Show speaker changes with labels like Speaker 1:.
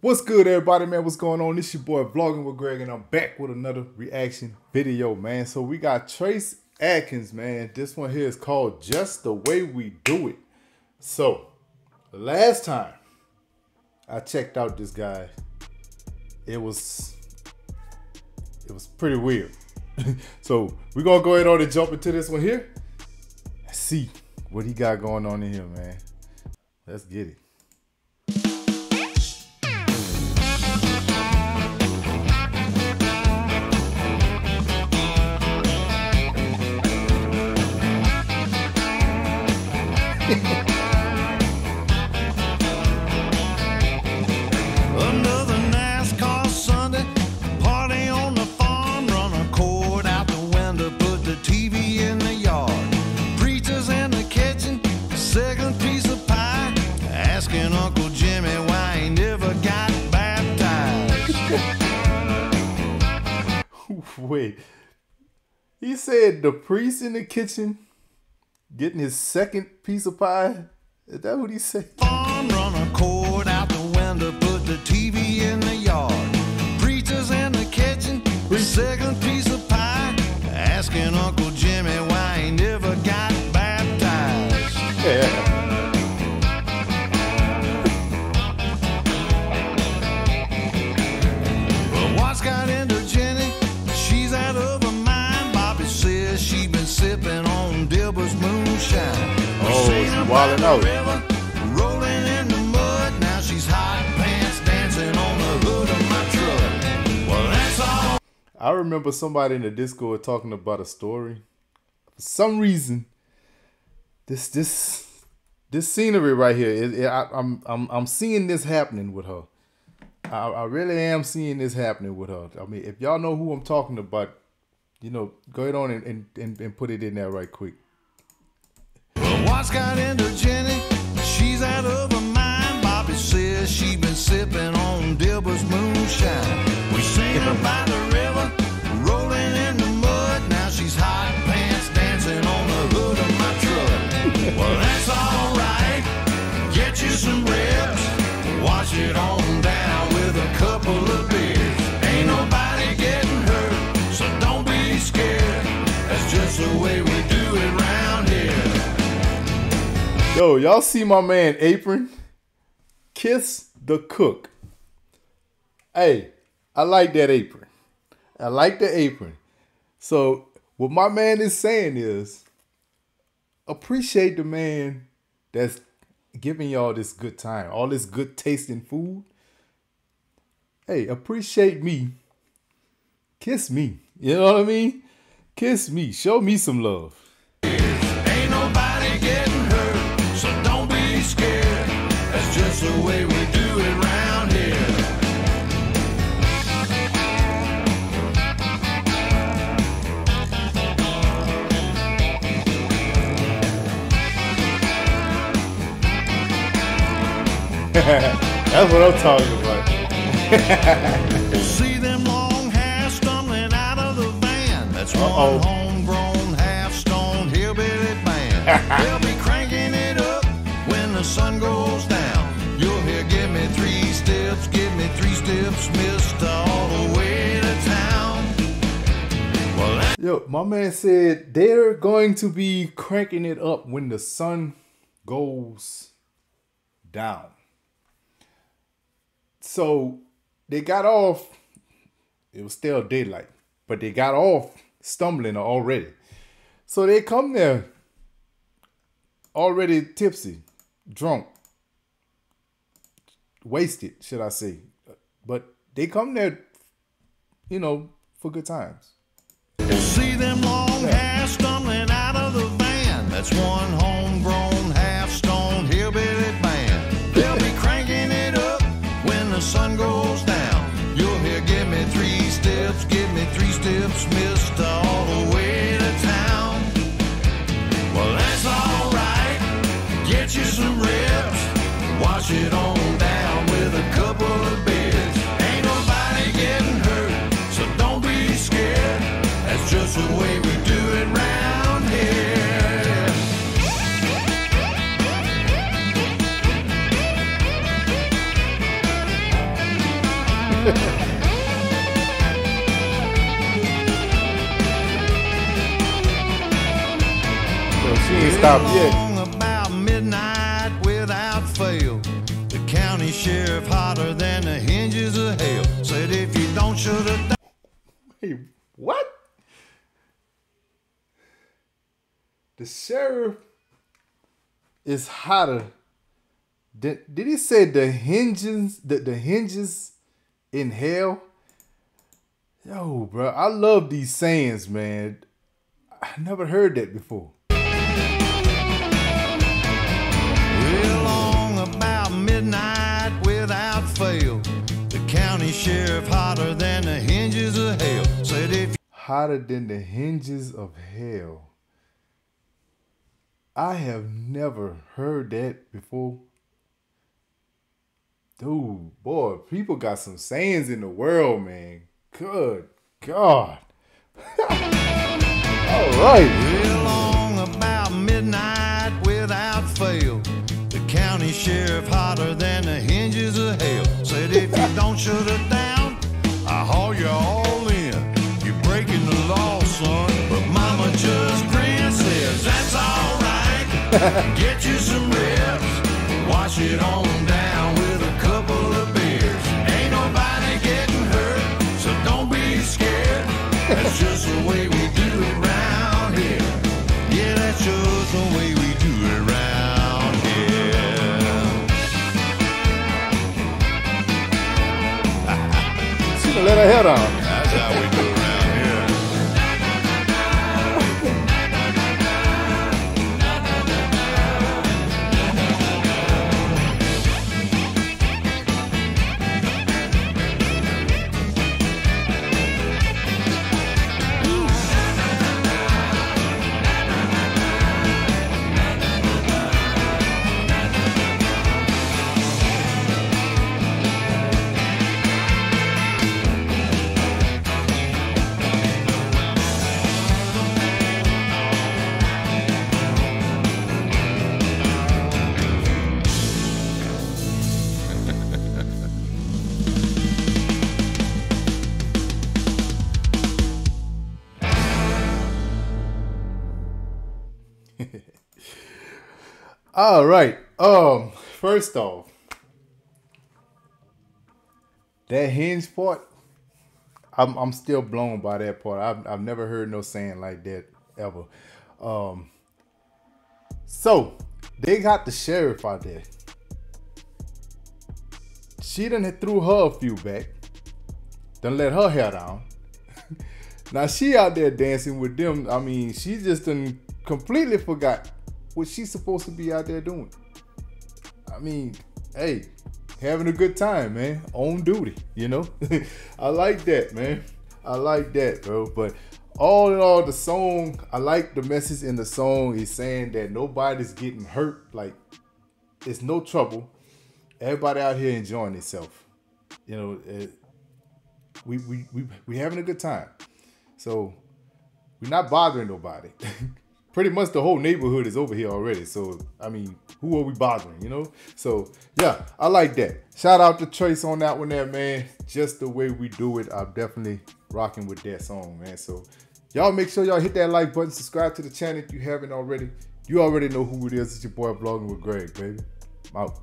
Speaker 1: What's good, everybody, man? What's going on? This your boy Vlogging with Greg, and I'm back with another reaction video, man. So we got Trace Adkins, man. This one here is called Just the Way We Do It. So, last time I checked out this guy, it was it was pretty weird. so we're gonna go ahead on and jump into this one here. See what he got going on in here, man. Let's get it. Wait. He said the priest in the kitchen getting his second piece of pie. Is that what he said?
Speaker 2: farm, run a cord out the window, put the TV in the yard. Preachers in the kitchen, second piece of pie, asking Uncle Jimmy why he never got baptized.
Speaker 1: Yeah.
Speaker 2: Well, what's got into Jenny?
Speaker 1: Wildin' out.
Speaker 2: Rolling in the mud. Now she's hot pants dancing on the hood of my truck. Well, that's all.
Speaker 1: I remember somebody in the Discord talking about a story. For some reason, this this this scenery right here, it, it, I, I'm I'm I'm seeing this happening with her. I, I really am seeing this happening with her. I mean, if y'all know who I'm talking about, you know, go ahead on and, and, and, and put it in there right quick.
Speaker 2: What's got into Jenny? She's out of her mind. Bobby says she been sipping on Dilber's moonshine. We her by the river,
Speaker 1: Yo, y'all see my man Apron? Kiss the cook. Hey, I like that apron. I like the apron. So what my man is saying is appreciate the man that's giving y'all this good time, all this good tasting food. Hey, appreciate me. Kiss me. You know what I mean? Kiss me. Show me some love.
Speaker 2: So don't be scared. That's just the way we do it round here.
Speaker 1: That's what I'm talking about.
Speaker 2: See them long stumbling out of the van. That's
Speaker 1: Uh-oh.
Speaker 2: one homegrown half stone hillbilly band. sun goes down. You'll hear give me three steps, give me three steps, mister, all the way to town. Well,
Speaker 1: Yo, my man said they're going to be cranking it up when the sun goes down. So they got off, it was still daylight, but they got off stumbling already. So they come there already tipsy, drunk, wasted, should I say. But they come there, you know, for good times.
Speaker 2: See them long hair stumbling out of the van. That's one homegrown She ribs. It on down with a couple of beers. Ain't nobody getting hurt, so don't be scared. That's just the way we do it round here. The of hell. Said if you don't shut it down.
Speaker 1: Hey, what? The sheriff is hotter. Did, did he say the hinges the, the hinges in hell? Yo, bro, I love these sayings, man. I never heard that before.
Speaker 2: Well, sheriff hotter than the hinges of hell. Said if
Speaker 1: Hotter than the hinges of hell. I have never heard that before. Dude, boy, people got some sayings in the world, man. Good God. All right.
Speaker 2: You don't shut it down, I haul you all in. You're breaking the law, son. But mama just grins, says that's all right. Get you some ribs, wash it on down with a couple of beers. Ain't nobody getting hurt, so don't be scared. That's just the way
Speaker 1: Let her head on. All right. Um, first off, that hinge part, I'm I'm still blown by that part. I've I've never heard no saying like that ever. Um, so they got the sheriff out there. She done threw her a few back. Done let her hair down. now she out there dancing with them. I mean, she just done completely forgot what she's supposed to be out there doing. I mean, hey, having a good time, man. On duty, you know. I like that, man. I like that, bro. But all in all, the song, I like the message in the song is saying that nobody's getting hurt. Like, it's no trouble. Everybody out here enjoying itself. You know, it, we, we we we having a good time. So we're not bothering nobody. Pretty much the whole neighborhood is over here already. So I mean, who are we bothering? You know. So yeah, I like that. Shout out to Trace on that one there, man. Just the way we do it, I'm definitely rocking with that song, man. So y'all make sure y'all hit that like button, subscribe to the channel if you haven't already. You already know who it is. It's your boy Vlogging with Greg, baby. I'm out.